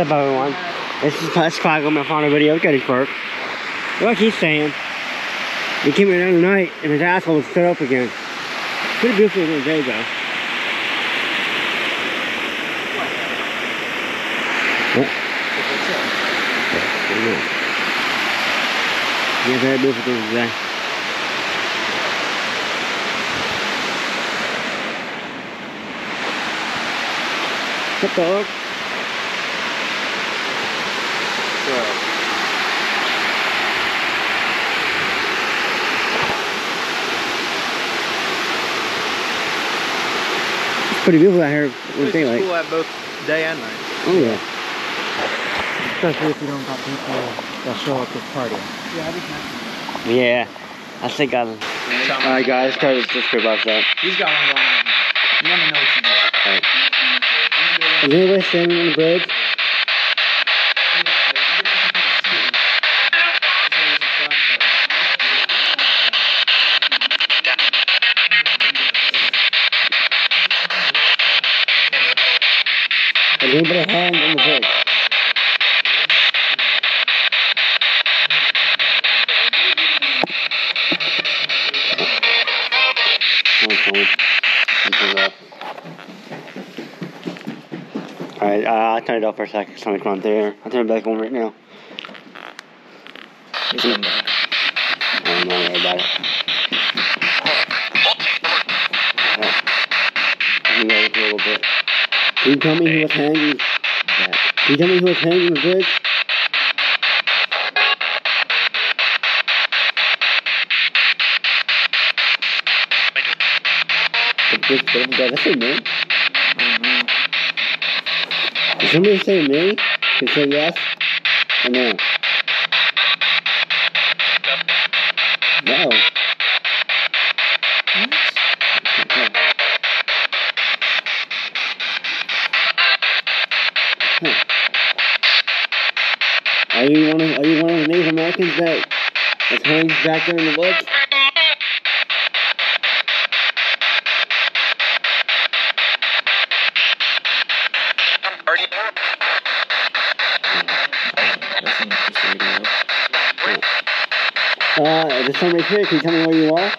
Up, everyone? This is Plus Five on my final video of Gettysburg. Like he's saying, he came in the night and his asshole was stood up again. Pretty beautiful little day, though. What? Yeah, very beautiful today. What's up, dog? It's pretty beautiful out here in It's daylight. cool at both day and night. Oh yeah. Especially if you don't got people that show up to party. Yeah. I think I'm. Alright guys, try to subscribe about that. He's got one going on. You let me know what you need. Is anybody standing on the bridge? Anybody hanging on the bridge? Alright, uh, I'll turn it off for a second. Come on through here. I'll turn it back on right now. Coming back. I don't know about it. Can you tell me who was hanging? Yeah. Can you tell me who was hanging the bridge? The bridge, the guy, that's a me. Did somebody say me? Can say yes or? No. Native Americans that that back there in the woods? Uh, there's somebody here. Can you tell me where you are?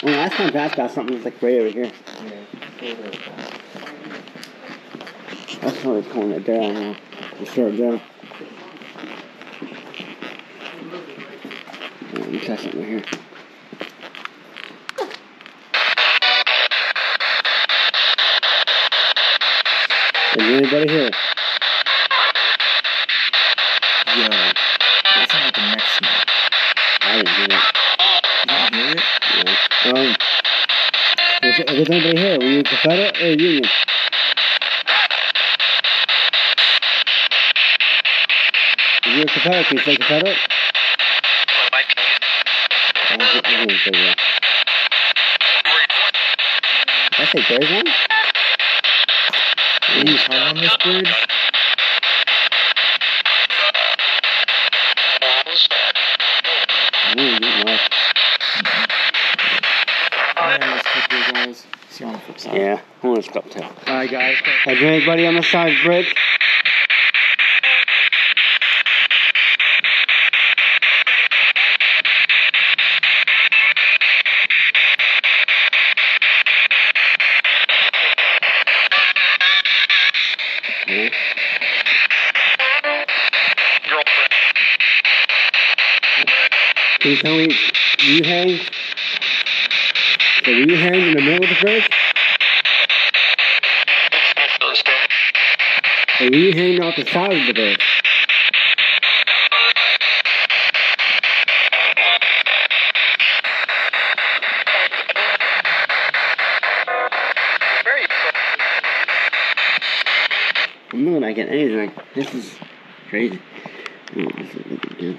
Oh, last time Bass got something that's like way over here. That's probably calling it down now. For sure, down. Let me try something here. Is anybody here? Yo, that sounds like a next smoke. I didn't hear it. You didn't hear it? Yeah. Um, if, if there's anybody here, were you Confederate or Union? If you're a Confederate, can you say Confederate? I don't think you can say that. Did I say there's one? Are you on this bridge? I don't even let's clip you guys. See you on the flip side. Yeah, I want to stop too. Alright guys, anybody on the side of Can me, do you hang? So do you hang in the middle of the bridge? Or do you hang off the side of the bridge? I'm not getting anything. This is crazy. Oh, this is good.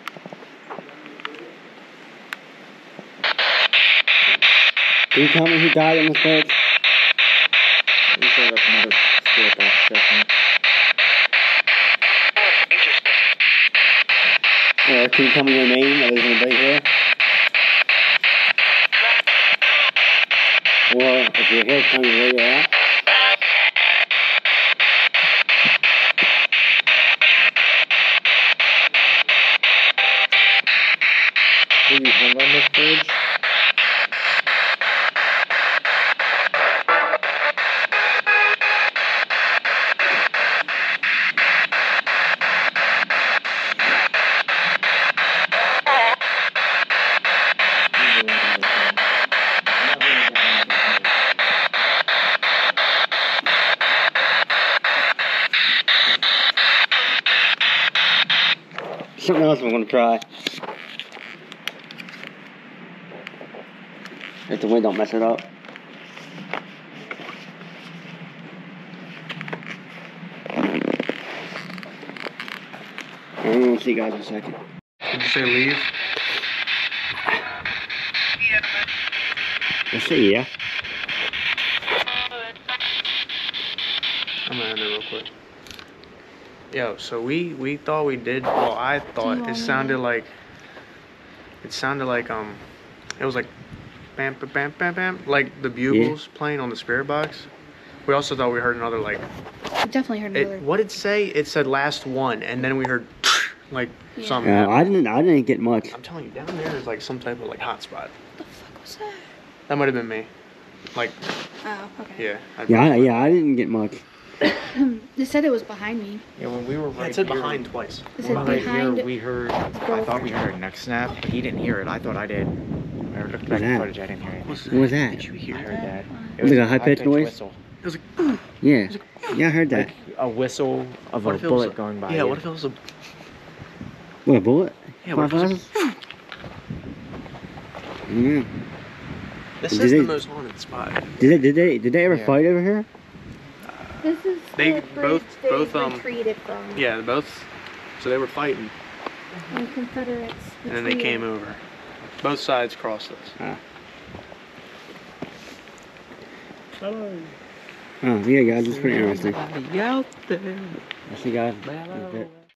Can you tell me who died in this bridge? We showed up another spirit box session. Can you tell me your name that was in the bridge here? Or if you're here, tell me where you're at. Hung on this bridge? Something else I'm gonna try. If the wind don't mess it up. Mm, I'm gonna see you guys in a second. Did you say leave? Let's see, yeah. I'm gonna end it real quick. Yo, so we we thought we did. Well, I thought it sounded like. It sounded like um, it was like, bam bam bam bam bam, like the bugles playing on the spirit box. We also thought we heard another like. I definitely heard another. It, what did it say? It said last one, and then we heard like Yeah. something. Uh. I didn't. I didn't get much. I'm telling you, down there is like some type of like hotspot. what the fuck was that? That might have been me. Like, Oh, okay. yeah. I- Yeah, I, yeah. I didn't get much. They said it was behind me. Yeah, when we were Yeah, right it said here, behind twice. It said right behind. here, we heard. I thought we heard a neck snap, but he didn't hear it. I thought I did. I looked back at the footage. I didn't hear it. What was that? Did you hear I heard that. It was like a high-pitched high-pitched noise? Whistle. It was like, Yeah. Yeah, I heard that. Like a whistle of What a if it was bullet a- going by. yeah. you. What if it was a What a bullet? yeah? What if it was a, Yeah. this Did is the most haunted spot. Did they? Did they? Did they ever Yeah. fight over here? This is They the both- they both, um, retreated from. Yeah, both. So they were fighting, The Confederates. and then they came over. Both sides crossed us. Oh, yeah, guys. It's pretty interesting. Somebody out there. I see, guys. in a bit.